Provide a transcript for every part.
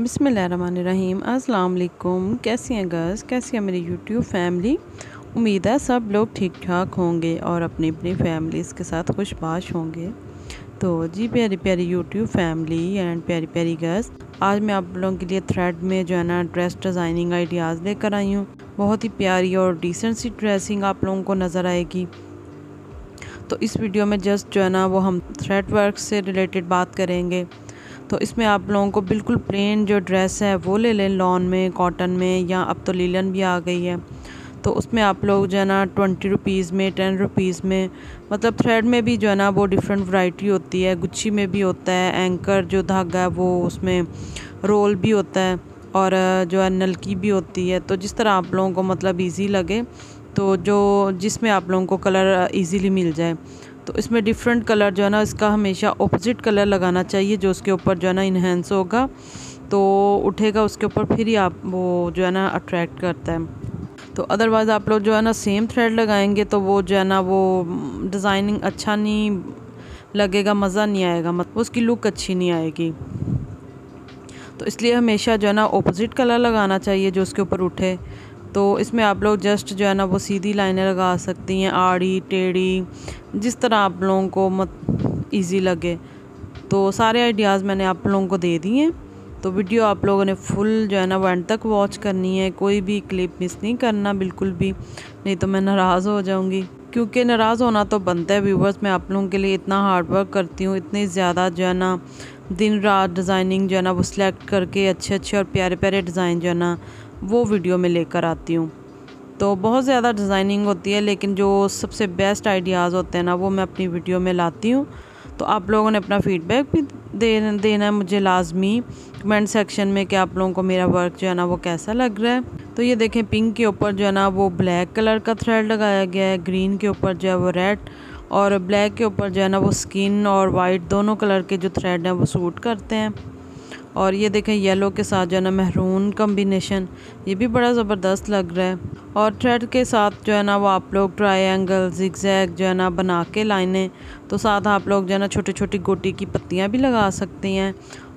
बिसमीम वालेकुम कैसी हैं गर्ल्स? कैसी है मेरी यूट्यूब फैमिली? उम्मीद है सब लोग ठीक ठाक होंगे और अपनी अपनी फैमिलीज़ के साथ खुशबाश होंगे। तो जी प्यारी प्यारी यूट्यूब फैमिली एंड प्यारी प्यारी गर्ल्स, आज मैं आप लोगों के लिए थ्रेड में जो है ना ड्रेस डिज़ाइनिंग आइडियाज़ लेकर आई हूँ। बहुत ही प्यारी और डिसेंट सी ड्रेसिंग आप लोगों को नज़र आएगी। तो इस वीडियो में जस्ट जो है ना, वो हम थ्रेड वर्क से रिलेटेड बात करेंगे। तो इसमें आप लोगों को बिल्कुल प्लेन जो ड्रेस है, वो ले लें लॉन में कॉटन में, या अब तो लीलन भी आ गई है। तो उसमें आप लोग जो है ना ट्वेंटी रुपीज़ में टेन रुपीज़ में मतलब थ्रेड में भी जो है ना, वो डिफरेंट वैरायटी होती है। गुच्छी में भी होता है एंकर जो धागा है, वो उसमें रोल भी होता है, और जो है नलकी भी होती है। तो जिस तरह आप लोगों को मतलब ईजी लगे तो जो, जिसमें आप लोगों को कलर इजीली मिल जाए। तो इसमें डिफरेंट कलर जो है ना, इसका हमेशा ऑपोजिट कलर लगाना चाहिए, जो उसके ऊपर जो है ना इन्हेंस होगा। तो उठेगा उसके ऊपर, फिर ही आप वो जो है ना अट्रैक्ट करता है। तो अदरवाइज़ आप लोग जो है ना सेम थ्रेड लगाएँगे तो वो जो है ना वो डिज़ाइनिंग अच्छा नहीं लगेगा, मज़ा नहीं आएगा मतलब उसकी लुक अच्छी नहीं आएगी। तो इसलिए हमेशा जो है ना ऑपोजिट कलर लगाना चाहिए, जो उसके ऊपर उठे। तो इसमें आप लोग जस्ट जो है ना वो सीधी लाइनें लगा सकती हैं, आड़ी, टेढ़ी, जिस तरह आप लोगों को मत ईज़ी लगे। तो सारे आइडियाज़ मैंने आप लोगों को दे दिए तो वीडियो आप लोगों ने फुल जो है ना वो एंड तक वॉच करनी है। कोई भी क्लिप मिस नहीं करना, बिल्कुल भी। नहीं तो मैं नाराज़ हो जाऊँगी। क्योंकि नाराज़ होना तो बनता है व्यूवर्स मैं आप लोगों के लिए इतना हार्ड वर्क करती हूँ, इतनी ज़्यादा जो है ना दिन रात डिज़ाइनिंग जो है ना वो सिलेक्ट करके अच्छे अच्छे और प्यारे प्यारे डिज़ाइन जो है ना वो वीडियो में लेकर आती हूँ। तो बहुत ज़्यादा डिज़ाइनिंग होती है, लेकिन जो सबसे बेस्ट आइडियाज़ होते हैं ना, वो मैं अपनी वीडियो में लाती हूँ। तो आप लोगों ने अपना फीडबैक भी दे, देना है मुझे लाजमी कमेंट सेक्शन में कि आप लोगों को मेरा वर्क जो है ना, वो कैसा लग रहा है। तो ये देखें पिंक के ऊपर जो है ना, वो ब्लैक कलर का थ्रेड लगाया गया है ग्रीन के ऊपर जो है वो रेड और ब्लैक के ऊपर जो है ना, वो स्किन और वाइट दोनों कलर के जो थ्रेड हैं, वो सूट करते हैं। और ये देखें येलो के साथ जो है ना महरून कम्बिनेशन ये भी बड़ा ज़बरदस्त लग रहा है। और थ्रेड के साथ जो है ना वो आप लोग ट्रायंगल जिगजैग जो है ना बना के लाइनें तो साथ आप लोग जो है ना छोटी छोटी गोटी की पत्तियाँ भी लगा सकती हैं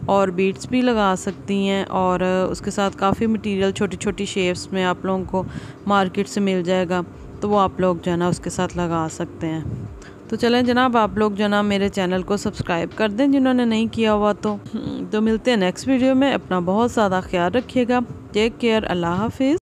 और बीट्स भी लगा सकती हैं और उसके साथ काफ़ी मटेरियल छोटी छोटी शेप्स में आप लोगों को मार्केट से मिल जाएगा तो वो आप लोग जो है ना उसके साथ लगा सकते हैं। तो चलें जनाब आप लोग जो ना मेरे चैनल को सब्सक्राइब कर दें जिन्होंने नहीं किया हुआ तो। हम्म, तो मिलते हैं नेक्स्ट वीडियो में। अपना बहुत ज़्यादा ख्याल रखिएगा। टेक केयर अल्लाह हाफिज़।